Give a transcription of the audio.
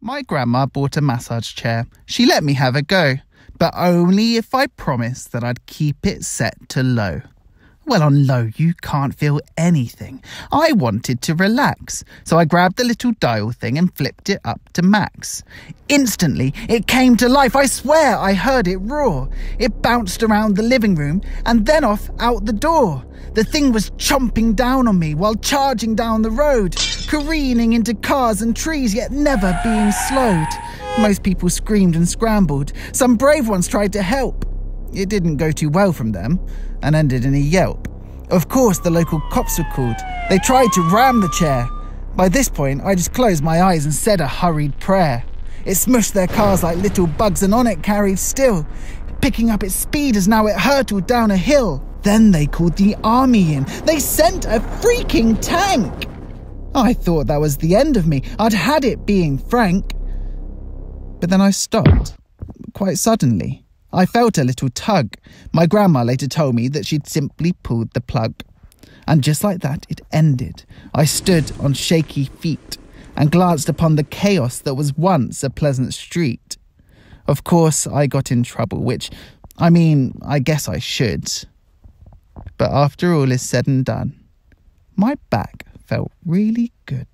My grandma bought a massage chair. She let me have a go, but only if I promised that I'd keep it set to low. Well, on low, you can't feel anything. I wanted to relax, so I grabbed the little dial thing and flipped it up to max. Instantly, it came to life. I swear I heard it roar. It bounced around the living room and then off out the door. The thing was chomping down on me while charging down the road, careening into cars and trees, yet never being slowed. Most people screamed and scrambled. Some brave ones tried to help. It didn't go too well from them and ended in a yelp. Of course, the local cops were called. They tried to ram the chair. By this point, I just closed my eyes and said a hurried prayer. It smushed their cars like little bugs and on it carried still, picking up its speed as now it hurtled down a hill. Then they called the army in. They sent a freaking tank. I thought that was the end of me. I'd had it being frank. But then I stopped, quite suddenly. I felt a little tug. My grandma later told me that she'd simply pulled the plug. And just like that, it ended. I stood on shaky feet and glanced upon the chaos that was once a pleasant street. Of course, I got in trouble, which, I mean, I guess I should. But after all is said and done, my back felt really good.